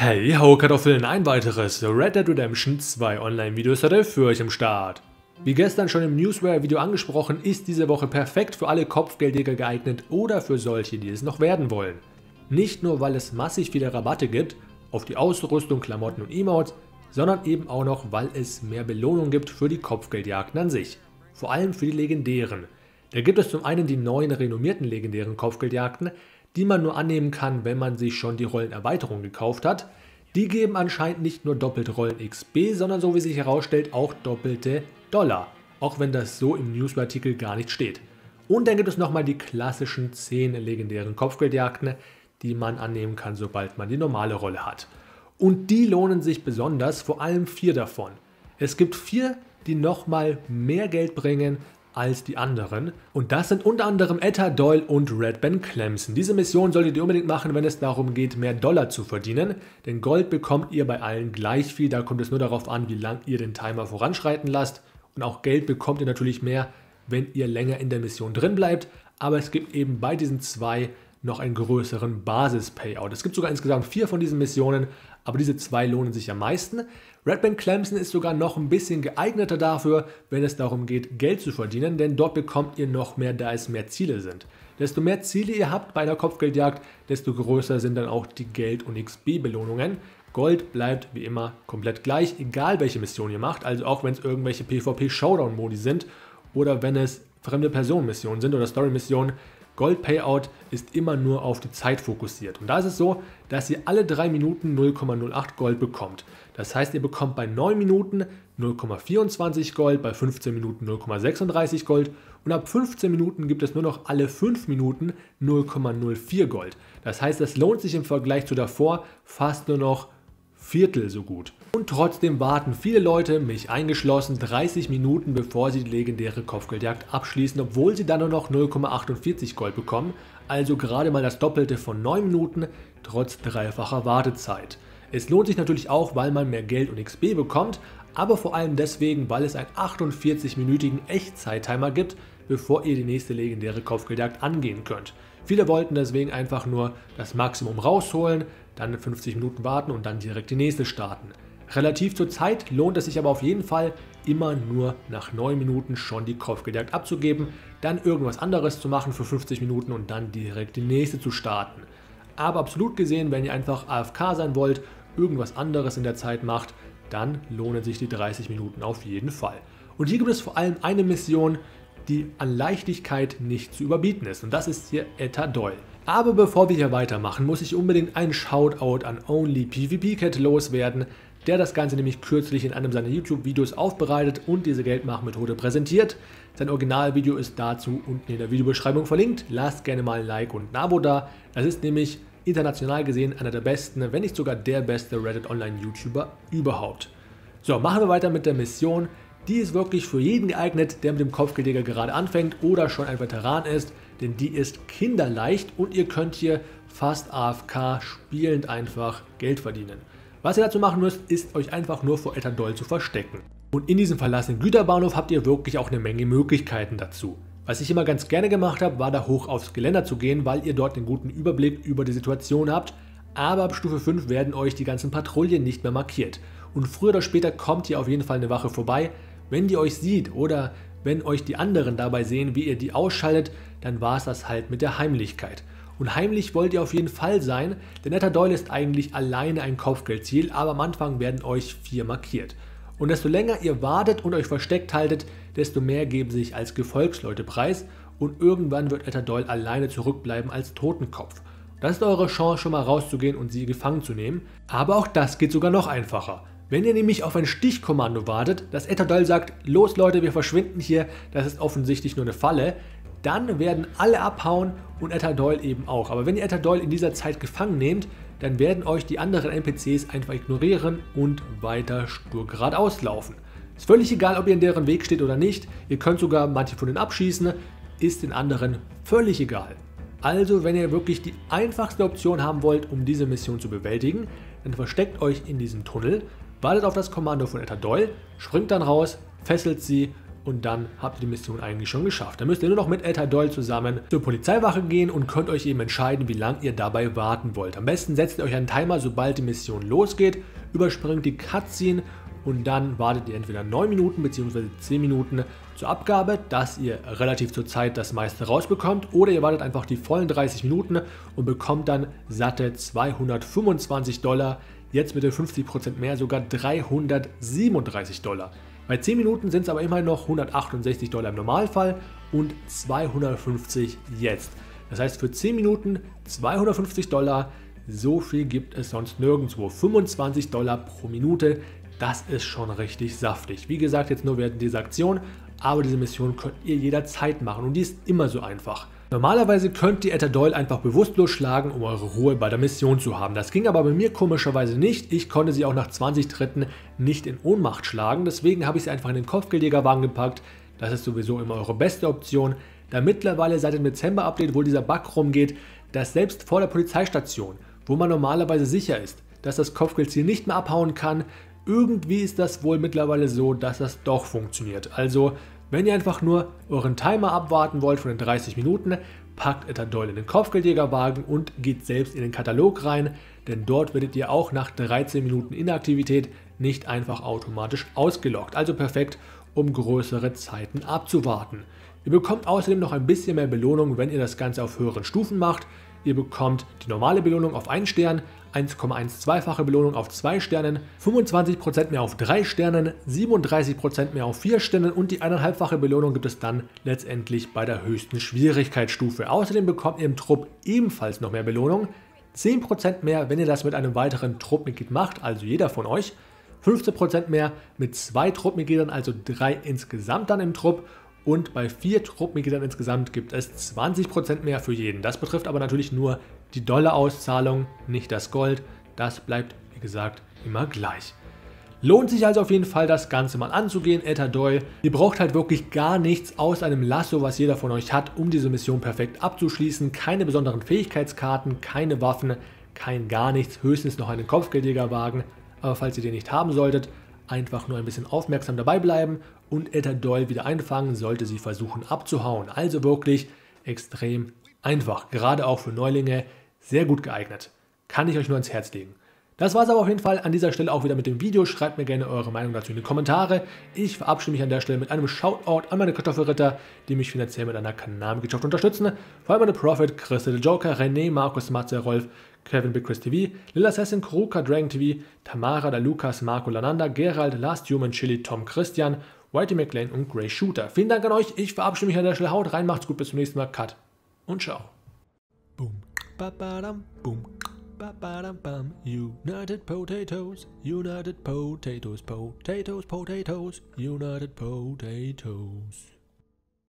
Hey ho Kartoffeln, ein weiteres Red Dead Redemption 2 Online-Video ist heute für euch im Start. Wie gestern schon im Newswire-Video angesprochen, ist diese Woche perfekt für alle Kopfgeldjäger geeignet oder für solche, die es noch werden wollen. Nicht nur, weil es massig viele Rabatte gibt, auf die Ausrüstung, Klamotten und Emotes, sondern eben auch noch, weil es mehr Belohnung gibt für die Kopfgeldjagden an sich. Vor allem für die legendären. Da gibt es zum einen die neuen renommierten legendären Kopfgeldjagden, die man nur annehmen kann, wenn man sich schon die Rollenerweiterung gekauft hat. Die geben anscheinend nicht nur doppelte Rollen XP, sondern so wie sich herausstellt auch doppelte Dollar, auch wenn das so im Newsartikel gar nicht steht. Und dann gibt es nochmal die klassischen 10 legendären Kopfgeldjagden, die man annehmen kann, sobald man die normale Rolle hat. Und die lohnen sich besonders, vor allem vier davon. Es gibt vier, die nochmal mehr Geld bringen als die anderen. Und das sind unter anderem Etta Doyle und Red Ben Clemson. Diese Mission solltet ihr unbedingt machen, wenn es darum geht, mehr Dollar zu verdienen. Denn Gold bekommt ihr bei allen gleich viel. Da kommt es nur darauf an, wie lang ihr den Timer voranschreiten lasst. Und auch Geld bekommt ihr natürlich mehr, wenn ihr länger in der Mission drin bleibt. Aber es gibt eben bei diesen zwei noch einen größeren Basis-Payout. Es gibt sogar insgesamt vier von diesen Missionen, aber diese zwei lohnen sich am meisten. Red Band Clemson ist sogar noch ein bisschen geeigneter dafür, wenn es darum geht, Geld zu verdienen, denn dort bekommt ihr noch mehr, da es mehr Ziele sind. Desto mehr Ziele ihr habt bei einer Kopfgeldjagd, desto größer sind dann auch die Geld- und XP-Belohnungen. Gold bleibt wie immer komplett gleich, egal welche Mission ihr macht, also auch wenn es irgendwelche PvP-Showdown-Modi sind oder wenn es fremde Personen-Missionen sind oder Story-Missionen, Gold Payout ist immer nur auf die Zeit fokussiert. Und da ist es so, dass ihr alle 3 Minuten 0,08 Gold bekommt. Das heißt, ihr bekommt bei 9 Minuten 0,24 Gold, bei 15 Minuten 0,36 Gold und ab 15 Minuten gibt es nur noch alle 5 Minuten 0,04 Gold. Das heißt, es lohnt sich im Vergleich zu davor fast nur noch Viertel so gut. Und trotzdem warten viele Leute, mich eingeschlossen, 30 Minuten bevor sie die legendäre Kopfgeldjagd abschließen, obwohl sie dann nur noch 0,48 Gold bekommen, also gerade mal das Doppelte von 9 Minuten, trotz dreifacher Wartezeit. Es lohnt sich natürlich auch, weil man mehr Geld und XP bekommt, aber vor allem deswegen, weil es einen 48-minütigen Echtzeit-Timer gibt, bevor ihr die nächste legendäre Kopfgeldjagd angehen könnt. Viele wollten deswegen einfach nur das Maximum rausholen, dann 50 Minuten warten und dann direkt die nächste starten. Relativ zur Zeit lohnt es sich aber auf jeden Fall, immer nur nach 9 Minuten schon die Kopfgeldjagd abzugeben, dann irgendwas anderes zu machen für 50 Minuten und dann direkt die nächste zu starten. Aber absolut gesehen, wenn ihr einfach AFK sein wollt, irgendwas anderes in der Zeit macht, dann lohnen sich die 30 Minuten auf jeden Fall. Und hier gibt es vor allem eine Mission, die an Leichtigkeit nicht zu überbieten ist. Und das ist hier Etta Doyle. Aber bevor wir hier weitermachen, muss ich unbedingt einen Shoutout an Only PvP Cat loswerden, der das Ganze nämlich kürzlich in einem seiner YouTube-Videos aufbereitet und diese Geldmachmethode präsentiert. Sein Originalvideo ist dazu unten in der Videobeschreibung verlinkt. Lasst gerne mal ein Like und ein Abo da. Das ist nämlich international gesehen einer der besten, wenn nicht sogar der beste Reddit Online YouTuber überhaupt. So, machen wir weiter mit der Mission. Die ist wirklich für jeden geeignet, der mit dem Kopfgeldjäger gerade anfängt oder schon ein Veteran ist, denn die ist kinderleicht und ihr könnt hier fast AFK spielend einfach Geld verdienen. Was ihr dazu machen müsst, ist euch einfach nur vor Etadol zu verstecken. Und in diesem verlassenen Güterbahnhof habt ihr wirklich auch eine Menge Möglichkeiten dazu. Was ich immer ganz gerne gemacht habe, war da hoch aufs Geländer zu gehen, weil ihr dort einen guten Überblick über die Situation habt. Aber ab Stufe 5 werden euch die ganzen Patrouillen nicht mehr markiert. Und früher oder später kommt hier auf jeden Fall eine Wache vorbei, wenn die euch sieht oder wenn euch die anderen dabei sehen, wie ihr die ausschaltet, dann war es das halt mit der Heimlichkeit. Und heimlich wollt ihr auf jeden Fall sein, denn Netter Doyle ist eigentlich alleine ein Kopfgeldziel, aber am Anfang werden euch vier markiert. Und desto länger ihr wartet und euch versteckt haltet, desto mehr geben sich als Gefolgsleute preis und irgendwann wird Netter Doyle alleine zurückbleiben als Totenkopf. Das ist eure Chance, schon mal rauszugehen und sie gefangen zu nehmen. Aber auch das geht sogar noch einfacher. Wenn ihr nämlich auf ein Stichkommando wartet, dass Etadol sagt, los Leute, wir verschwinden hier, das ist offensichtlich nur eine Falle, dann werden alle abhauen und Etadol eben auch. Aber wenn ihr Etadol in dieser Zeit gefangen nehmt, dann werden euch die anderen NPCs einfach ignorieren und weiter stur geradeaus laufen. Ist völlig egal, ob ihr in deren Weg steht oder nicht. Ihr könnt sogar manche von denen abschießen, ist den anderen völlig egal. Also, wenn ihr wirklich die einfachste Option haben wollt, um diese Mission zu bewältigen, dann versteckt euch in diesem Tunnel, wartet auf das Kommando von Etta Doyle, springt dann raus, fesselt sie und dann habt ihr die Mission eigentlich schon geschafft. Dann müsst ihr nur noch mit Etta Doyle zusammen zur Polizeiwache gehen und könnt euch eben entscheiden, wie lange ihr dabei warten wollt. Am besten setzt ihr euch einen Timer, sobald die Mission losgeht, überspringt die Cutscene und dann wartet ihr entweder 9 Minuten bzw. 10 Minuten zur Abgabe, dass ihr relativ zur Zeit das meiste rausbekommt oder ihr wartet einfach die vollen 30 Minuten und bekommt dann satte 225 Dollar, jetzt mit den 50% mehr sogar 337 Dollar. Bei 10 Minuten sind es aber immerhin noch 168 Dollar im Normalfall und 250 jetzt. Das heißt für 10 Minuten 250 Dollar, so viel gibt es sonst nirgendwo. 25 Dollar pro Minute, das ist schon richtig saftig. Wie gesagt, jetzt nur während dieser Aktion, aber diese Mission könnt ihr jederzeit machen und die ist immer so einfach. Normalerweise könnt ihr Etta Doyle einfach bewusstlos schlagen, um eure Ruhe bei der Mission zu haben. Das ging aber bei mir komischerweise nicht. Ich konnte sie auch nach 20 Tritten nicht in Ohnmacht schlagen. Deswegen habe ich sie einfach in den Kopfgeldjägerwagen gepackt. Das ist sowieso immer eure beste Option. Da mittlerweile seit dem Dezember-Update wohl dieser Bug rumgeht, dass selbst vor der Polizeistation, wo man normalerweise sicher ist, dass das Kopfgeldziel nicht mehr abhauen kann, irgendwie ist das wohl mittlerweile so, dass das doch funktioniert. Also wenn ihr einfach nur euren Timer abwarten wollt von den 30 Minuten, packt Etta Doyle in den Kopfgeldjägerwagen und geht selbst in den Katalog rein, denn dort werdet ihr auch nach 13 Minuten Inaktivität nicht einfach automatisch ausgelockt. Also perfekt, um größere Zeiten abzuwarten. Ihr bekommt außerdem noch ein bisschen mehr Belohnung, wenn ihr das Ganze auf höheren Stufen macht. Ihr bekommt die normale Belohnung auf 1 Stern, 1,12-fache Belohnung auf 2 Sternen, 25% mehr auf 3 Sternen, 37% mehr auf 4 Sternen und die 1,5-fache Belohnung gibt es dann letztendlich bei der höchsten Schwierigkeitsstufe. Außerdem bekommt ihr im Trupp ebenfalls noch mehr Belohnung, 10% mehr, wenn ihr das mit einem weiteren Truppmitglied macht, also jeder von euch, 15% mehr mit zwei Truppmitgliedern, also drei insgesamt dann im Trupp und bei vier Truppmitgliedern insgesamt gibt es 20% mehr für jeden. Das betrifft aber natürlich nur die Dollar-Auszahlung, nicht das Gold. Das bleibt, wie gesagt, immer gleich. Lohnt sich also auf jeden Fall, das Ganze mal anzugehen, Etta Doyle. Ihr braucht halt wirklich gar nichts aus einem Lasso, was jeder von euch hat, um diese Mission perfekt abzuschließen. Keine besonderen Fähigkeitskarten, keine Waffen, kein gar nichts, höchstens noch einen Kopfgeldjägerwagen. Aber falls ihr den nicht haben solltet, einfach nur ein bisschen aufmerksam dabei bleiben und Etta Doyle wieder einfangen, sollte sie versuchen abzuhauen. Also wirklich extrem einfach, gerade auch für Neulinge sehr gut geeignet. Kann ich euch nur ans Herz legen. Das war es aber auf jeden Fall an dieser Stelle auch wieder mit dem Video. Schreibt mir gerne eure Meinung dazu in die Kommentare. Ich verabschiede mich an der Stelle mit einem Shoutout an meine Kartoffelritter, die mich finanziell mit einer Kanalmitgliedschaft unterstützen. Vor allem meine Profit, Chris the Joker, René, Markus, Matze, Rolf, Kevin Big Chris TV, Lil Assassin, Kruka, Dragon TV, Tamara, der Lukas, Marco Lananda, Gerald, Last Human, Chili, Tom Christian, Whitey McLean und Grey Shooter. Vielen Dank an euch. Ich verabschiede mich an der Stelle. Haut rein, macht's gut, bis zum nächsten Mal. Cut und ciao. Boom. Ba -ba boom. Ba -ba -dum, bum. United Potatoes, United Potatoes, Potatoes, Potatoes, United Potatoes.